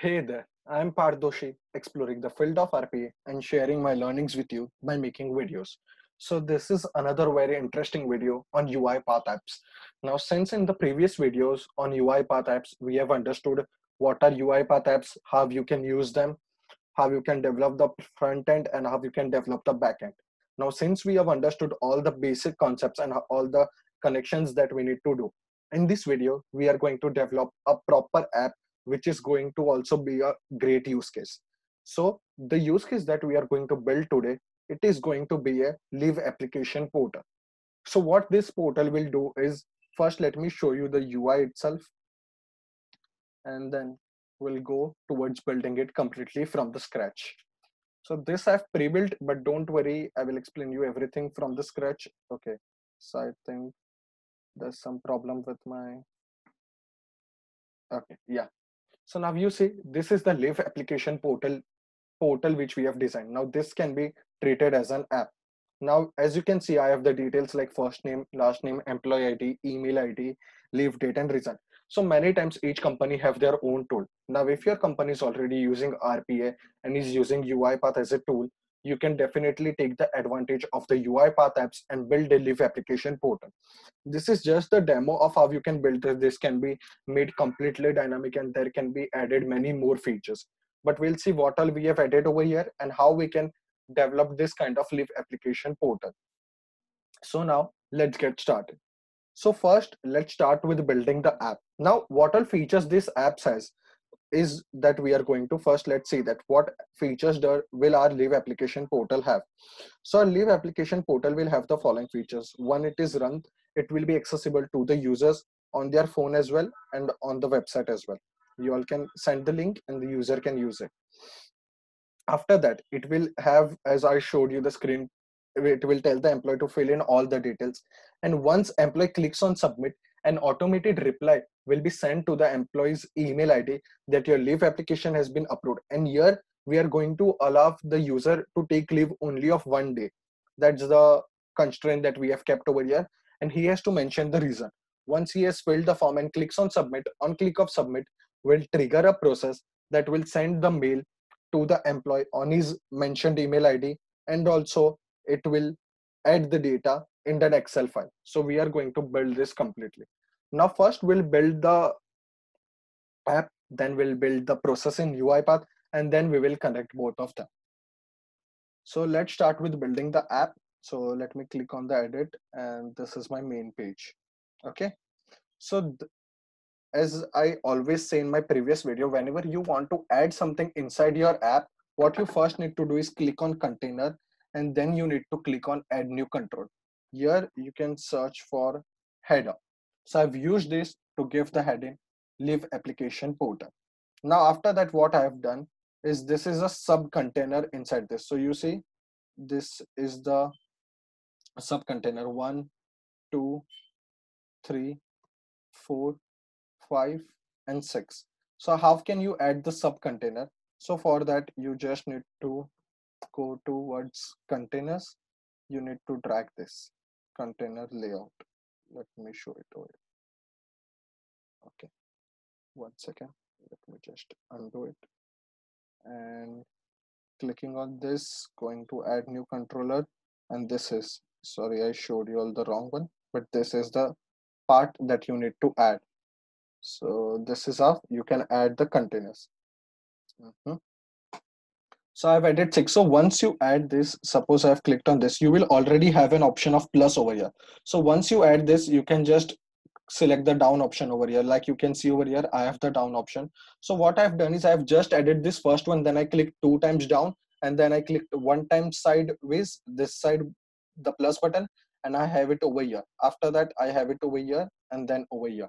Hey there, I'm Parth Doshi, exploring the field of RPA and sharing my learnings with you by making videos. So this is another very interesting video on UiPath apps. Now, since in the previous videos on UiPath apps, we have understood what are UiPath apps, how you can use them, how you can develop the front end and how you can develop the back end. Now, since we have understood all the basic concepts and all the connections that we need to do, in this video, we are going to develop a proper app which is going to also be a great use case. So the use case that we are going to build today, it is going to be a leave application portal. So what this portal will do is first let me show you the UI itself and then we'll go towards building it completely from the scratch. So this I've pre-built, but don't worry, I will explain you everything from the scratch. Okay, so I think there's some problem with my, okay, yeah. So now you see, this is the leave application portal portal which we have designed. Now this can be treated as an app. Now, as you can see, I have the details like first name, last name, employee ID, email ID, leave date and reason. So many times each company have their own tool. Now, if your company is already using RPA and is using UiPath as a tool, you can definitely take the advantage of the UiPath apps and build a leave application portal. This is just the demo of how you can build this. This can be made completely dynamic and there can be added many more features. But we'll see what all we have added over here and how we can develop this kind of leave application portal. So now let's get started. So first, let's start with building the app. Now, what all features this app has? Is that we are going to first let's see that what features will our leave application portal have. So our leave application portal will have the following features. One it is run. It will be accessible to the users on their phone as well and on the website as well. You all can send the link and the user can use it. After that it will have as i showed you the screen it will tell the employee to fill in all the details. And once employee clicks on submit an automated reply will be sent to the employee's email ID that your leave application has been approved. And here we are going to allow the user to take leave only of one day. That's the constraint that we have kept over here. And he has to mention the reason. Once he has filled the form and clicks on submit, on click of submit will trigger a process that will send the mail to the employee on his mentioned email ID and also it will add the data in that Excel file. So we are going to build this completely. Now first we'll build the app, then we'll build the process in UiPath, and then we will connect both of them. So let's start with building the app. So let me click on the edit and this is my main page. Okay. So as I always say in my previous video, whenever you want to add something inside your app, what you first need to do is click on container and then you need to click on add new control. Here you can search for header. So I've used this to give the heading live application portal. Now after that, what I have done is this is a sub container inside this. So you see, this is the sub container one, two, three, four, five, and six. So how can you add the sub container? So for that, you just need to go towards containers. You need to drag this container layout. Let me show it over okay. One second. Let me just undo it. And clicking on this going to add new controller. And this is sorry i showed you all the wrong one but this is the part that you need to add. So this is how you can add the containers. Mm -hmm. So I've added six. So once you add this, suppose I've clicked on this, you will already have an option of plus over here. So once you add this, you can just select the down option over here. Like you can see over here, I have the down option. So what I've done is I've just added this first one, then I click two times down and then I clicked one time sideways, this side, the plus button, and I have it over here. After that, I have it over here and then over here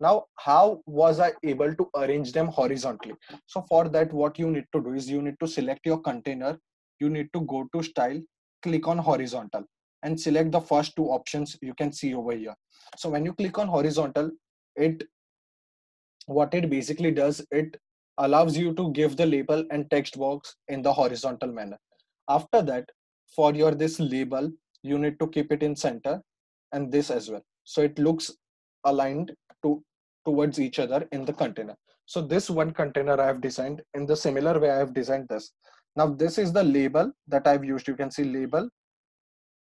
now how was i able to arrange them horizontally? So for that what you need to do is you need to select your container. You need to go to style click on horizontal and select the first two options you can see over here. So when you click on horizontal it what it basically does it allows you to give the label and text box in the horizontal manner. After that for your this label you need to keep it in center and this as well. So it looks aligned to towards each other in the container. So this one container I have designed in the similar way I have designed this. Now this is the label that I've used. You can see label.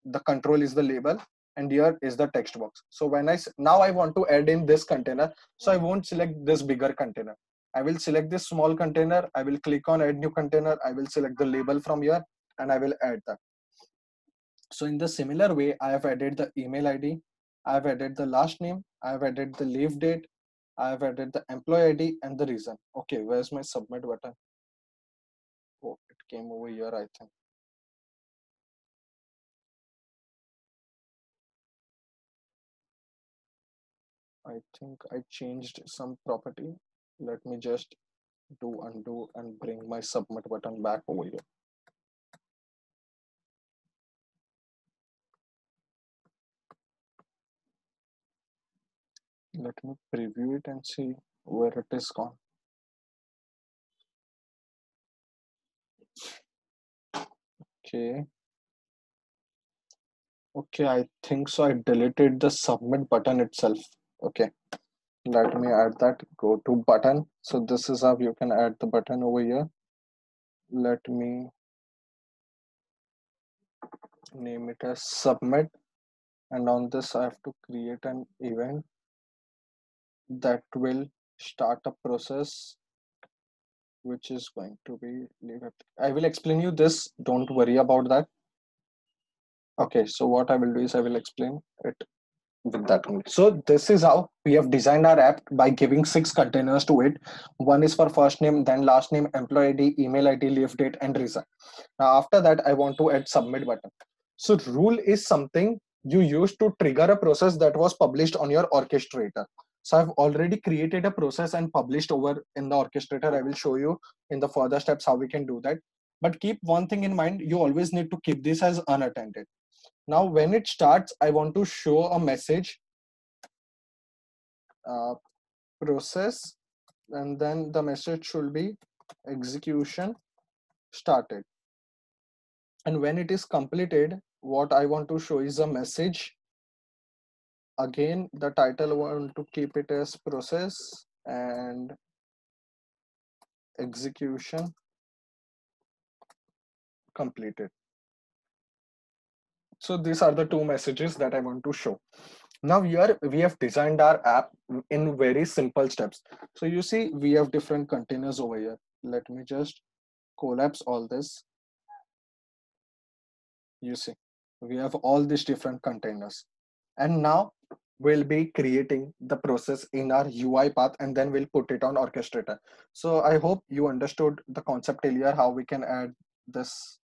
The control is the label and here is the text box. So when I, now I want to add in this container. So I won't select this bigger container. I will select this small container. I will click on add new container. I will select the label from here and I will add that. So in the similar way, I have added the email ID. I have added the last name. I have added the leave date. I have added the employee ID and the reason. Okay, where's my submit button? Oh, it came over here, I think. I think I changed some property. Let me just do undo and bring my submit button back over here. Let me preview it and see where it is gone. Okay. Okay, I think so. I deleted the submit button itself. Okay, let me add that. Go to button. So this is how you can add the button over here. Let me name it as submit. And on this, I have to create an event that will start a process which is going to be I will explain you this. Don't worry about that. Okay, so what I will do is I will explain it with that only. So this is how we have designed our app by giving six containers to it. One is for first name, then last name, employee ID, email ID, leave date, and reason. Now after that, I want to add submit button. So rule is something you use to trigger a process that was published on your orchestrator. So I've already created a process and published over in the orchestrator. I will show you in the further steps how we can do that. But keep one thing in mind, you always need to keep this as unattended. Now, when it starts, I want to show a message uh, process, and then the message should be execution started. And when it is completed, what I want to show is a message again the title want to keep it as process and execution completed. So these are the two messages that i want to show. Now here we have designed our app in very simple steps. So you see we have different containers over here. Let me just collapse all this. You see we have all these different containers. And now we'll be creating the process in our UiPath and then we'll put it on orchestrator. So I hope you understood the concept earlier, how we can add this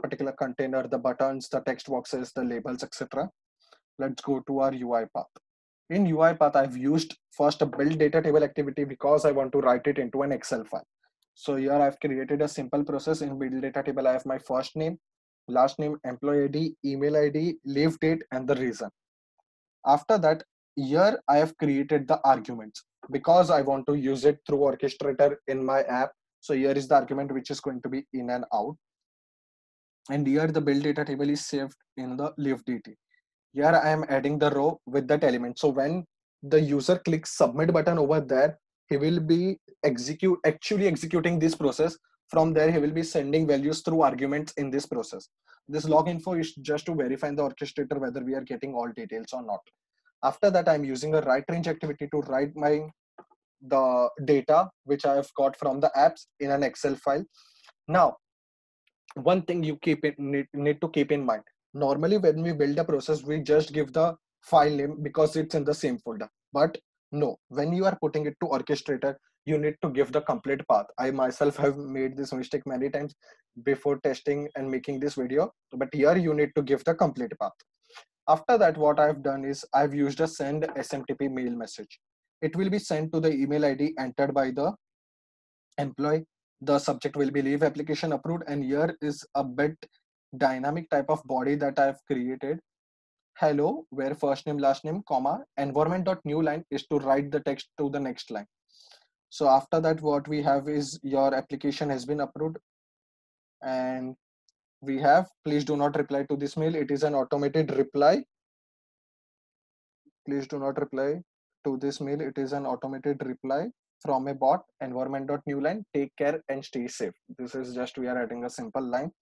particular container, the buttons, the text boxes, the labels, etc. Let's go to our UI path. In UI path, I've used first a build data table activity because I want to write it into an Excel file. So here I've created a simple process in build data table. I have my first name, last name, employee ID, email ID, leave date, and the reason after that here i have created the arguments because i want to use it through orchestrator in my app. So here is the argument which is going to be in and out. And here the build data table is saved in the leave dt here i am adding the row with that element. So when the user clicks submit button over there he will be execute actually executing this process. From there he will be sending values through arguments in this process. This log info is just to verify in the orchestrator whether we are getting all details or not. After that, I'm using a write range activity to write my the data which I have got from the apps in an Excel file. Now, one thing you keep it need, need to keep in mind. Normally, when we build a process, we just give the file name because it's in the same folder. But no, when you are putting it to orchestrator, you need to give the complete path i myself have made this mistake many times before testing and making this video but here you need to give the complete path after that what i've done is i've used a send smtp mail message. It will be sent to the email id entered by the employee. The subject will be leave application approved and here is a bit dynamic type of body that i've created. Hello where first name last name comma environment dot new line is to write the text to the next line. So after that what we have is your application has been approved and we have please do not reply to this mail. It is an automated reply. Please do not reply to this mail. It is an automated reply from a bot environment.newline take care and stay safe. This is just we are adding a simple line.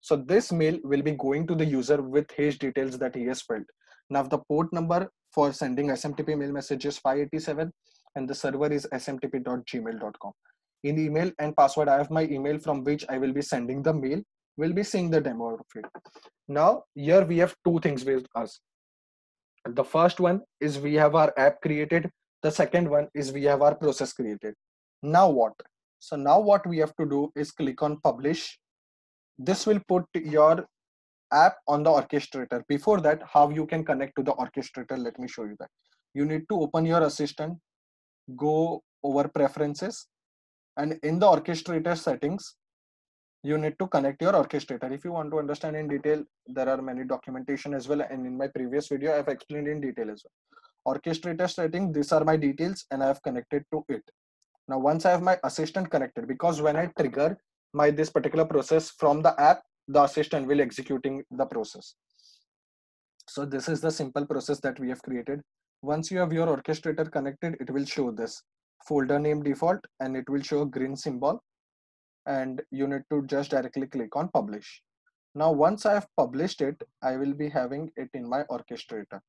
So this mail will be going to the user with his details that he has filled. Now the port number for sending smtp mail message is 587 and the server is smtp.gmail.com in email and password i have my email from which i will be sending the mail we'll be seeing the demo of it. Now here we have two things with us. The first one is we have our app created. The second one is we have our process created. Now what? So now what we have to do is click on publish. This will put your app on the orchestrator. Before that how you can connect to the orchestrator let me show you that. You need to open your assistant go over preferences and in the orchestrator settings you need to connect your orchestrator. If you want to understand in detail there are many documentation as well and in my previous video i've explained in detail as well. Orchestrator setting these are my details and i have connected to it. Now once i have my assistant connected because when i trigger my this particular process from the app the assistant will executing the process. So this is the simple process that we have created. Once you have your orchestrator connected it will show this folder name default and it will show green symbol and you need to just directly click on publish. Now, once I have published it, I will be having it in my orchestrator.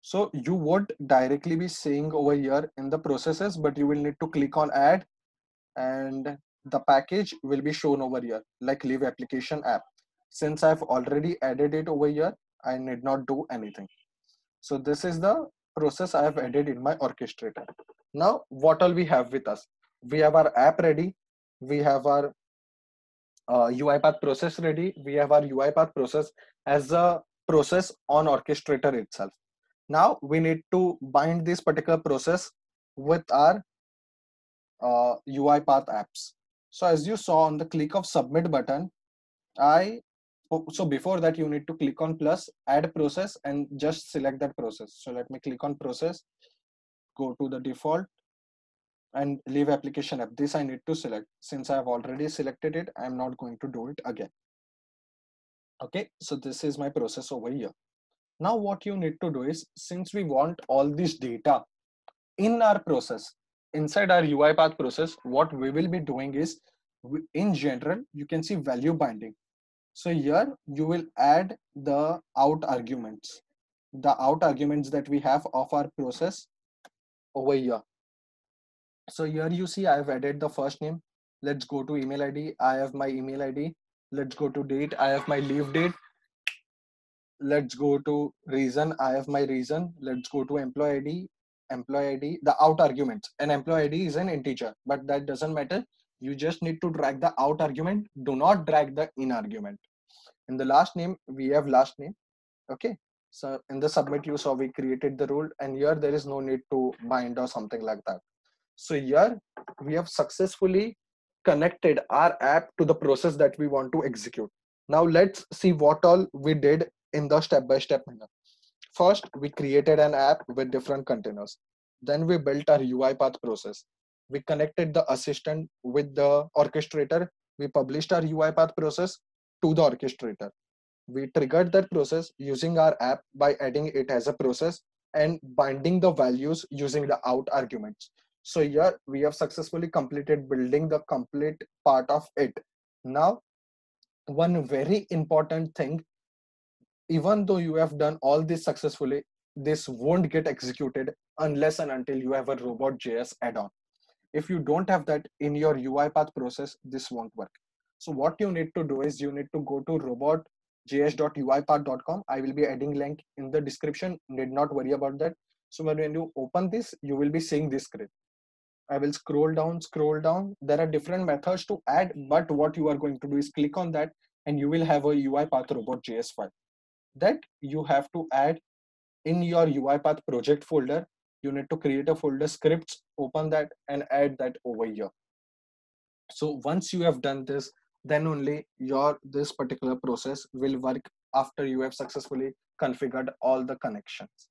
So you would directly be seeing over here in the processes, but you will need to click on add and the package will be shown over here like leave application app. Since I've already added it over here, I need not do anything. So this is the process I have added in my orchestrator. Now, what all we have with us? We have our app ready we have our uh, UiPath process ready. We have our UiPath process as a process on orchestrator itself. Now we need to bind this particular process with our uh, UiPath apps. So as you saw on the click of submit button, I oh, so before that you need to click on plus add process and just select that process. So let me click on process, go to the default and leave application app. This I need to select. Since I have already selected it, I'm not going to do it again. Okay, so this is my process over here. Now what you need to do is, since we want all this data in our process, inside our UiPath process, what we will be doing is, in general, you can see value binding. So here you will add the out arguments, the out arguments that we have of our process over here so here you see I've added the first name. Let's go to email ID. I have my email ID. Let's go to date. I have my leave date. Let's go to reason. I have my reason. Let's go to employee ID. Employee ID, the out argument. An employee ID is an integer, but that doesn't matter. You just need to drag the out argument. Do not drag the in argument. In the last name, we have last name. Okay. So in the submit you saw we created the rule and here there is no need to bind or something like that. So here we have successfully connected our app to the process that we want to execute. Now let's see what all we did in the step-by-step -step manner. First, we created an app with different containers. Then we built our UiPath process. We connected the assistant with the orchestrator. We published our UiPath process to the orchestrator. We triggered that process using our app by adding it as a process and binding the values using the out arguments. So here we have successfully completed building the complete part of it. Now, one very important thing, even though you have done all this successfully, this won't get executed unless and until you have a robot.js add-on. If you don't have that in your UiPath process, this won't work. So what you need to do is you need to go to robot.js.uipath.com. I will be adding link in the description. Need not worry about that. So when you open this, you will be seeing this script. I will scroll down, scroll down. There are different methods to add, but what you are going to do is click on that and you will have a UiPath robot.js file that you have to add in your UiPath project folder. You need to create a folder scripts, open that and add that over here. So once you have done this, then only your this particular process will work after you have successfully configured all the connections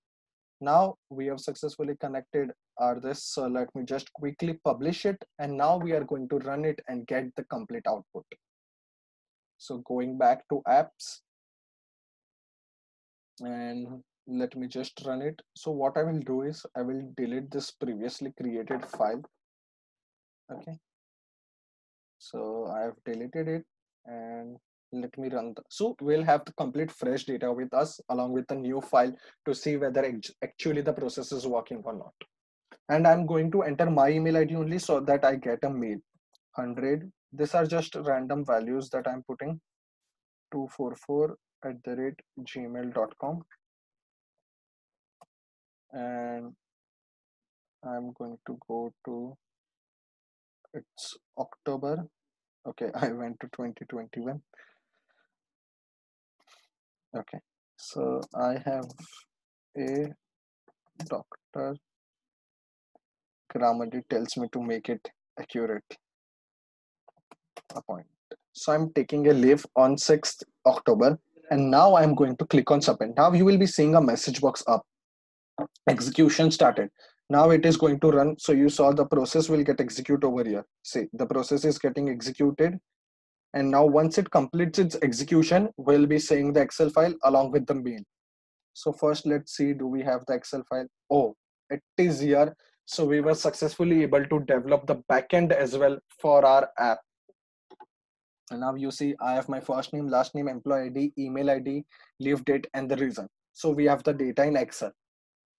now we have successfully connected our this so let me just quickly publish it. And now we are going to run it and get the complete output. So going back to apps. And let me just run it. So what i will do is i will delete this previously created file. Okay. So i have deleted it. And let me run the, so we'll have the complete fresh data with us along with the new file to see whether actually the process is working or not. And i'm going to enter my email id only so that i get a mail. 100 these are just random values that i'm putting. 244 at the rate gmail.com and i'm going to go to it's october. Okay i went to 2021 okay. So i have a doctor. Grammarly tells me to make it accurate. Appointment so i'm taking a leave on 6th october and now i'm going to click on submit. Now you will be seeing a message box up. Execution started. Now it is going to run. So you saw the process will get execute over here. See the process is getting executed and now once it completes its execution we'll be saying the excel file along with the mail. So first let's see do we have the excel file? Oh it is here. So we were successfully able to develop the backend as well for our app. And now you see i have my first name last name employee id email id leave date and the reason. So we have the data in excel.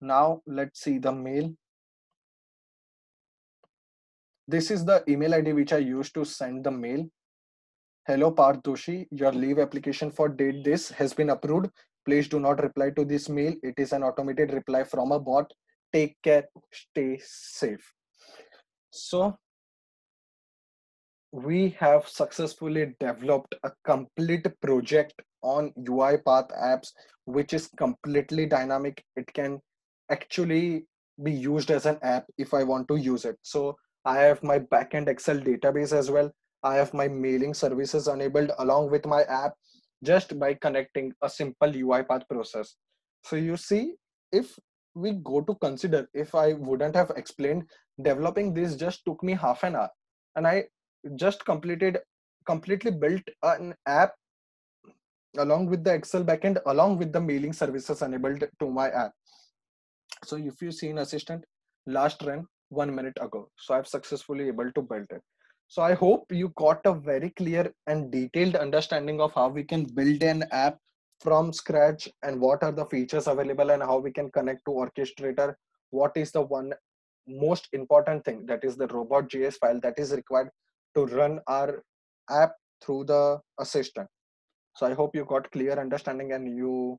Now let's see the mail. This is the email id which i used to send the mail hello parth doshi your leave application for date this has been approved please do not reply to this mail it is an automated reply from a bot take care stay safe so we have successfully developed a complete project on UiPath apps, which is completely dynamic. It can actually be used as an app if I want to use it. So I have my backend Excel database as well. I have my mailing services enabled along with my app just by connecting a simple UiPath process. So you see, if we go to consider, if I wouldn't have explained, developing this just took me half an hour. And I just completed, completely built an app along with the Excel backend, along with the mailing services enabled to my app. So if you see an assistant, last run one minute ago. So I've successfully able to build it. So I hope you got a very clear and detailed understanding of how we can build an app from scratch and what are the features available and how we can connect to orchestrator. What is the one most important thing? That is the robot.js file that is required to run our app through the assistant. So i hope you got clear understanding and you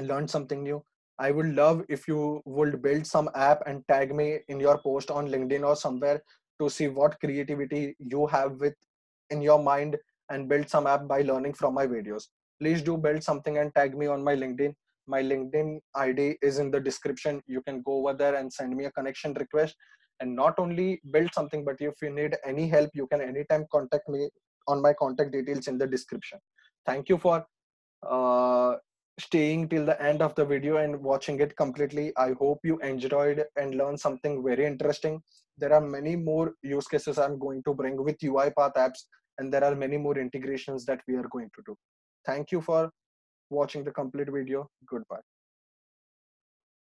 learned something new. I would love if you would build some app and tag me in your post on linkedin or somewhere to see what creativity you have with in your mind and build some app by learning from my videos. Please do build something and tag me on my linkedin. My linkedin id is in the description. You can go over there and send me a connection request. And not only build something but if you need any help you can anytime contact me on my contact details in the description. Thank you for uh, staying till the end of the video and watching it completely. I hope you enjoyed and learned something very interesting there are many more use cases i'm going to bring with uipath apps and there are many more integrations that we are going to do. Thank you for watching the complete video. Goodbye